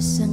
listen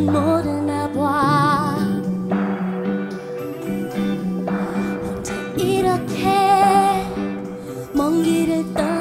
모르나 봐. 혼자 이렇게 먼 길을 떠